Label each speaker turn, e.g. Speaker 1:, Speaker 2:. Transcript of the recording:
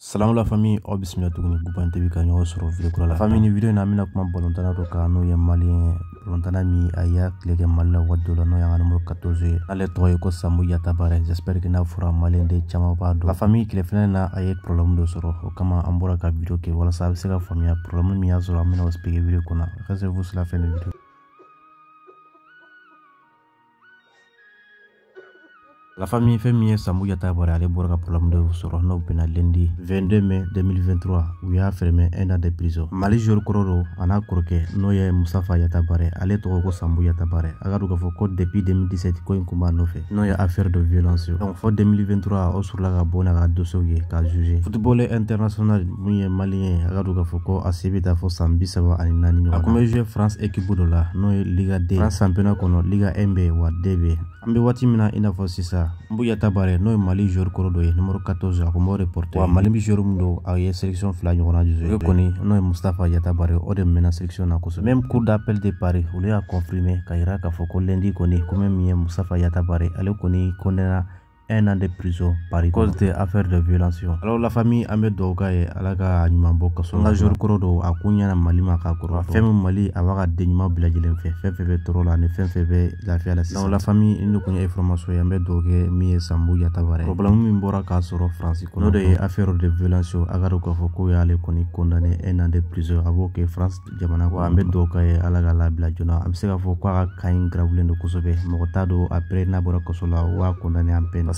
Speaker 1: Salamu la famille aw bisimila tuguni Guban TV ka ɲɔgɔn sɔrɔ video kura la famille ni video in na an bɛna kuma balontanna dɔ kan n'o ye maliyɛn balontanna min a y'a tile kɛ mali la waati dɔ la n'o y'an ka numéro 14 ye n'ale tɔgɔ ye ko Sambu Yatabare j'espère que n'a fɔra maliyɛn den caman b'a dɔn la famille tile filanan na a ye problème dɔ sɔrɔ o kama an bɔra ka video kɛ walasa a bɛ se ka faamuya problème min y'a sɔrɔ an bɛna o expliquer video kɔnɔ restez-vous sur la fin de vidéo La famille fɛn min ye Sambu Yatabare ale bɔra ka problème dɔ lundi 22 mai 2023 u y'a fermé un an de prison. Mali joueur kɔrɔ don a n'a kɔrɔkɛ n'o ye Musafa Yatabare ale tɔgɔ ko Sambu Yatabare a ka dɔn k'a depuis 2017 ko in kun b'a n'o affaire de violence donc fɔ 2023 o sɔrɔla ka bɔ dossier ye k'a juger football international mun ye a ka dɔn k'a fɔ ko a a kun France équipe dɔ la n'o ye Liga D France championnat kɔnɔ Liga 1 bɛ yen wa D bɛ yen an bɛ waati min na i n'a fɔ sisan Mbu Yatabare n'o ye Mali joueur koro dɔ ye numéro 14 a kun b'o wa Mali bi joueur min don a ye sélection fila ɲɔgɔnna jouer o kɔni n'o ye Mustafa Yatabare o de mɛnna sélection na kosɛbɛ même cour d'appel de Paris olu y'a confirmer ka yira k'a fɔ ko lundi kɔni ko min ye Mustafa Yatabare ale kɔni condamné un an de prison par cause de affaire de violation alors la famille an bɛ dugawu k'a ye ala ka ɲuman bɔ kaso la ka joueur kɔrɔ don a kun ɲɛna mali ma k'a kɔrɔ fɛn min mali a b'a ka den ɲuman bɛɛ lajɛlen fɛ fɛn fɛn bɛ tɔɔrɔ la ani fɛn fɛn bɛ lafiya la sisan la famille ne kun ye information ye an bɛ dugawu kɛ min ye problème min bɔra k'a sɔrɔ faransi kɔnɔ n'o de ye affaire de violation a ka dɔn k'a fɔ ko y'ale kɔni condamné un an de prison. A b'o kɛ france jamana kɔ an bɛ dugawu k'a ye ala ka labila joona an bɛ se k'a fɔ k'a ka cas in garabulen don kosɛbɛ mɔgɔ t'a dɔn après n'a bɔra kaso la o b'a condamné en peine